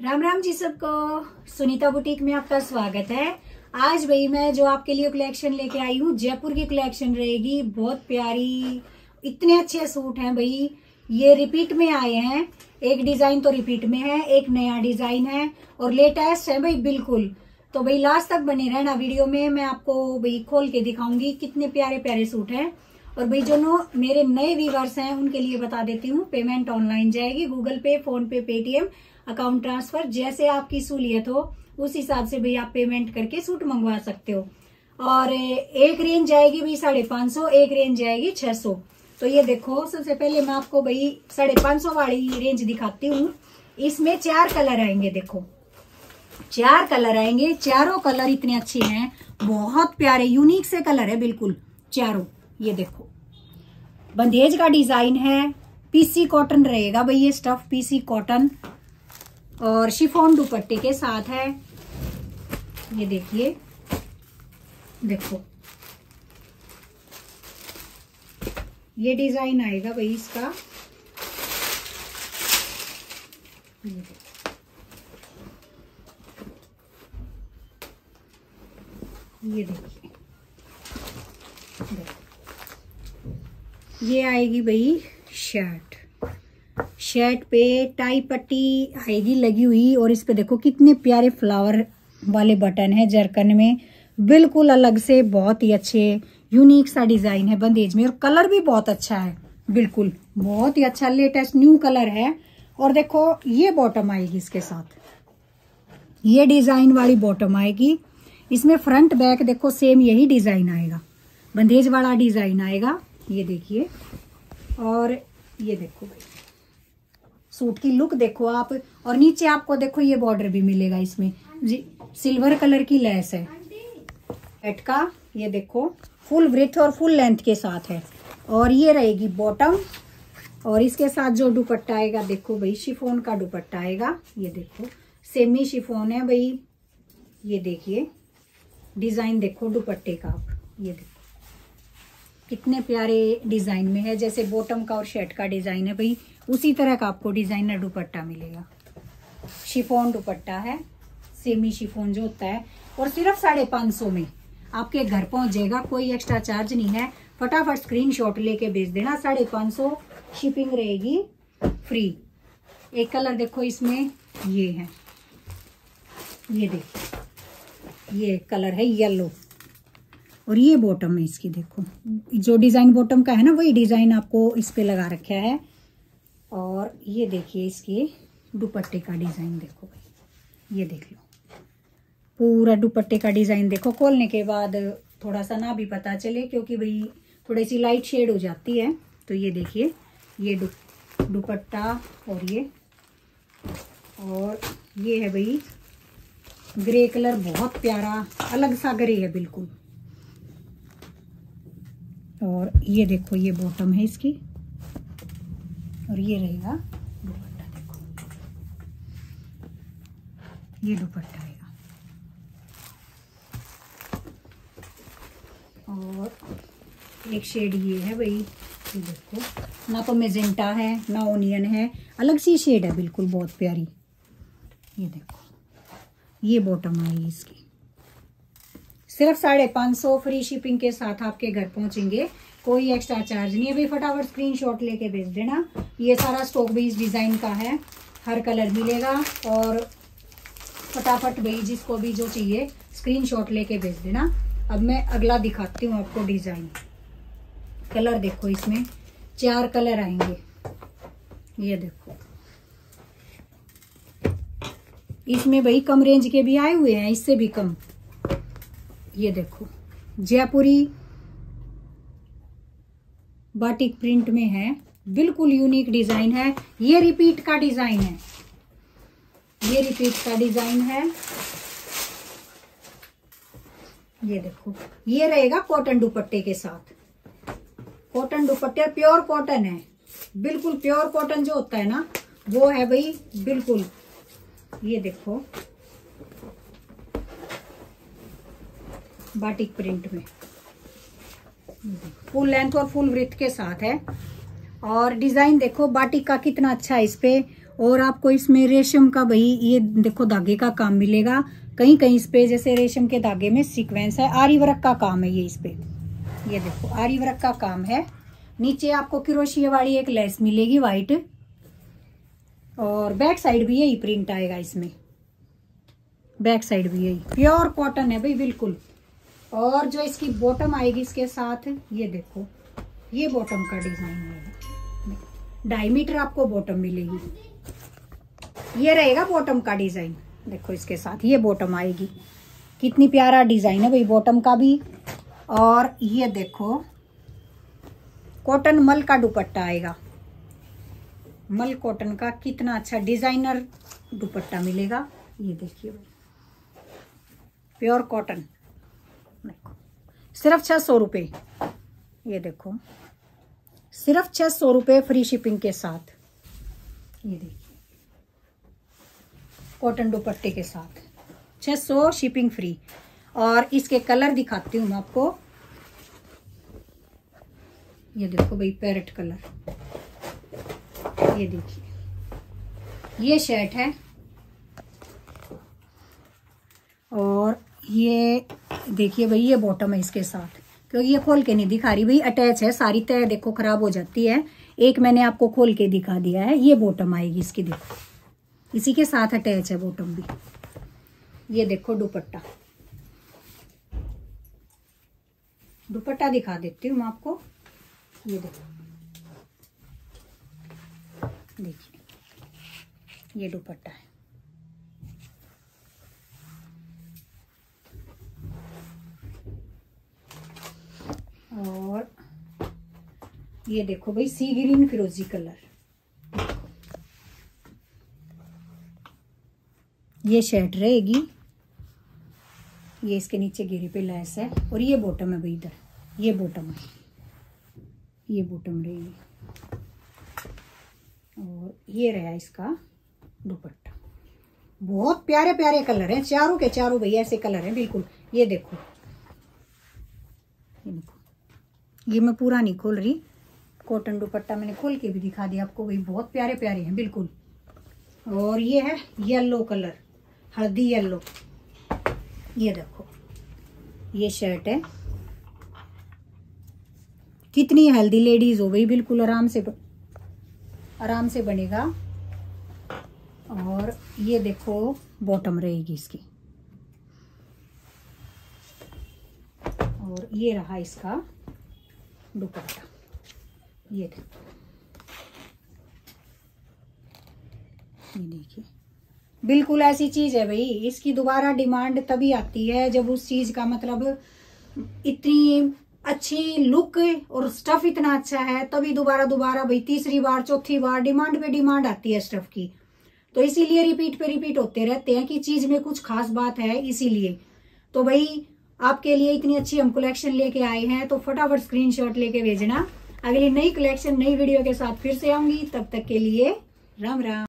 राम राम जी सबको। सुनीता बुटीक में आपका स्वागत है। आज भाई मैं जो आपके लिए कलेक्शन लेके आई हूँ, जयपुर की कलेक्शन रहेगी। बहुत प्यारी, इतने अच्छे सूट हैं भाई। ये रिपीट में आए हैं। एक डिज़ाइन तो रिपीट में है, एक नया डिज़ाइन है और लेटेस्ट है भाई, बिल्कुल। तो भाई लास्ट तक बने रहना वीडियो में। मैं आपको भाई, खोल के दिखाऊँगी कितने प्यारे प्यारे सूट हैं। और भाई, जो नो, मेरे नए व्यूवर्स हैं, उनके लिए बता देती हूँ। पेमेंट ऑनलाइन जाएगी। Google Pay PhonePe Paytm account transfer जैसे आपकी सहूलियत हो, उस हिसाब से भाई आप पेमेंट करके सूट मंगवा सकते हो। और एक रेंज जाएगी भाई साढ़े पाँच सौ, एक रेंज जाएगी छह सौ। तो ये देखो, सबसे पहले मैं आपको भाई साढ़े पाँच सौ वाली रेंज दिखाती हूँ। इसमें चार कलर आएँगे, देखो। चार कलर आएँगे, चारों कलर इतने अच्छे हैं। बहुत प्यारे यूनिक से कलर है, बिल्कुल। चारों, ये देखो। बंदेज का डिज़ाइन है पीसी कॉटन रहेगा भाई ये स्टफ़ पीसी कॉटन और शिफोन दुपट्टे के साथ है। ये देखिए। देखो। ये डिज़ाइन आएगा भाई इसका। ये देखिए। ये आएगी भाई शर्ट। शर्ट पे टाई पट्टी आएगी, लगी हुई, और इस पे देखो कितने प्यारे फ्लावर वाले बटन है जरकन में। बिल्कुल अलग से बहुत ही अच्छे, यूनिक सा डिज़ाइन है बंदेज में, और कलर भी बहुत अच्छा है। बिल्कुल, बहुत ही अच्छा लेटेस्ट न्यू कलर है। और देखो, ये बॉटम आएगी इसके साथ। ये डिज़ाइन वाली बॉटम आएगी। इसमें फ्रंट बैक देखो, सेम यही डिज़ाइन आएगा। बंदेज वाला डिज़ाइन आएगा, ये देखिए। और ये देखो भाई। सूट की लुक देखो आप, और नीचे आपको देखो ये बॉर्डर भी मिलेगा इसमें। जी, सिल्वर कलर की लेस है। एट का, ये देखो, फुल ब्रेथ और फुल लेंथ के साथ है। और ये रहेगी बॉटम और इसके साथ जो दुपट्टा आएगा, देखो भाई शिफोन का दुपट्टा आएगा। ये देखो सेमी शिफोन है भाई। ये देखिए डिज़ाइन देखो दुपट्टे का आप। ये देखो। कितने प्यारे डिज़ाइन में है। जैसे बॉटम का और शर्ट का डिज़ाइन है भाई। उसी तरह का आपको डिज़ाइनर दुपट्टा मिलेगा। शिफोन दुपट्टा है। सेमी शिफोन जो होता है। और सिर्फ़ साढ़े पाँच सौ में आपके घर पहुँच जाएगा। कोई एक्स्ट्रा चार्ज नहीं है। फटाफट स्क्रीनशॉट लेके भेज देना। साढ़े पाँच सौ शिपिंग रहेगी फ्री एक कलर देखो इसमें। ये है। ये देखो। ये कलर है येलो और ये बॉटम है इसकी, देखो। जो डिज़ाइन बॉटम का है ना, वही डिज़ाइन आपको इस पे लगा रखा है। और ये देखिए इसके दुपट्टे का डिज़ाइन देखो भाई। ये देख लो। पूरा दुपट्टे का डिज़ाइन देखो। खोलने के बाद थोड़ा सा ना भी पता चले, क्योंकि भाई थोड़ी सी लाइट शेड हो जाती है। तो ये देखिए, ये दुपट्टा और ये। और ये है भाई ग्रे कलर बहुत प्यारा, अलग सा ग्रे है बिल्कुल। और ये देखो, ये बॉटम है इसकी। और ये रहेगा दुपट्टा, देखो। ये दुपट्टा रहेगा। और एक शेड ये है भाई, ये देखो। ना तो मेजेंटा है, ना ओनियन है। अलग सी शेड है, बिल्कुल, बहुत प्यारी। ये देखो, ये बॉटम आई इसकी। सिर्फ़ साढ़े पाँच सौ फ्री शिपिंग के साथ आपके घर पहुँचेंगे। कोई एक्स्ट्रा चार्ज नहीं है। भाई फटाफट स्क्रीनशॉट लेके भेज देना। ये सारा स्टॉक भी इस डिज़ाइन का है। हर कलर मिलेगा और फटाफट भाई जिसको भी जो चाहिए स्क्रीनशॉट लेके भेज देना। अब मैं अगला दिखाती हूँ आपको डिज़ाइन कलर देखो इसमें। चार कलर आएँगे। ये देखो। इसमें भाई कम रेंज के भी आए हुए हैं, इससे भी कम। ये देखो, जयपुरी बाटिक प्रिंट में है, बिल्कुल यूनिक डिज़ाइन है। ये रिपीट का डिज़ाइन है। ये रिपीट का डिज़ाइन है। ये देखो, ये रहेगा कॉटन दुपट्टे के साथ। कॉटन दुपट्टे प्योर कॉटन है। बिल्कुल प्योर कॉटन जो होता है ना, वो है भाई, बिल्कुल। ये देखो बाटिक प्रिंट में। फुल लेंथ और फुल ब्रिथ के साथ है। और डिज़ाइन देखो, बाटिक का कितना अच्छा है इस पे। और आपको इसमें रेशम का भाई ये देखो, धागे का काम मिलेगा। कहीं कहीं इस पे जैसे रेशम के धागे में सीक्वेंस है। आरी वर्क का काम है ये इस पे। ये देखो, आरी वर्क का काम है। नीचे आपको क्रोशिया वाली एक लेस मिलेगी व्हाइट और बैक साइड भी यही प्रिंट आएगा इसमें। बैक साइड भी यही। प्योर कॉटन है भाई, बिल्कुल। और जो इसकी बॉटम आएगी इसके साथ, ये देखो, ये बॉटम का डिज़ाइन है। ढाई मीटर आपको बॉटम मिलेगी। ये रहेगा बॉटम का डिज़ाइन देखो इसके साथ ये बॉटम आएगी। कितनी प्यारा डिज़ाइन है भाई बॉटम का भी। और ये देखो कॉटन मल का दुपट्टा आएगा। मल कॉटन का कितना अच्छा डिज़ाइनर दुपट्टा मिलेगा। ये देखिए भाई प्योर कॉटन सिर्फ़ छह सौ रुपये ये देखो। सिर्फ़ छह सौ रुपये फ्री शिपिंग के साथ। ये देखिए। कॉटन दुपट्टे के साथ। छह सौ शिपिंग फ्री और इसके कलर दिखाती हूँ मैं आपको। ये देखो भाई पैरेट कलर ये देखिए। ये शर्ट है। और ये देखिए भाई, ये बॉटम है इसके साथ। क्योंकि ये खोल के नहीं दिखा रही भाई अटैच है, सारी तय देखो खराब हो जाती है। एक मैंने आपको खोल के दिखा दिया है, ये बॉटम आएगी इसकी देखो। इसी के साथ अटैच है बॉटम भी। ये देखो दुपट्टा। दुपट्टा दिखा देती हूँ आपको। ये देखो। देखिए। ये दुपट्टा है। और ये देखो भाई सी ग्रीन फिरोजी कलर। ये शर्ट रहेगी। ये इसके नीचे गिरी पे लैस है। और ये बॉटम है भाई इधर। ये बॉटम है। ये बॉटम रहेगी। और ये रहा इसका दुपट्टा। बहुत प्यारे प्यारे कलर हैं। चारों के चारों भैया ऐसे कलर हैं, बिल्कुल। ये देखो ये देखो ये मैं पूरा नहीं खोल रही। कॉटन दुपट्टा मैंने खोल के भी दिखा दिया आपको। भाई बहुत प्यारे प्यारे हैं, बिल्कुल। और ये है येलो कलर हल्दी येलो ये देखो, ये शर्ट है। कितनी हेल्दी लेडीज़ हो गई बिल्कुल आराम से आराम से बनेगा। और ये देखो बॉटम रहेगी इसकी। और ये रहा इसका दुपट्टा ये ये देखिए। बिल्कुल ऐसी चीज़ है भाई, इसकी दोबारा डिमांड तभी आती है जब उस चीज़ का मतलब इतनी अच्छी लुक और स्टफ़ इतना अच्छा है, तभी दोबारा दोबारा भाई तीसरी बार, चौथी बार डिमांड पे डिमांड आती है स्टफ़ की। तो इसीलिए रिपीट पे रिपीट होते रहते हैं कि चीज़ में कुछ खास बात है इसीलिए। तो भाई आपके लिए इतनी अच्छी हम कलेक्शन लेके आए हैं तो फटाफट स्क्रीनशॉट लेके भेजना। अगली नई कलेक्शन नई वीडियो के साथ फिर से आऊँगी, तब तक के लिए राम राम।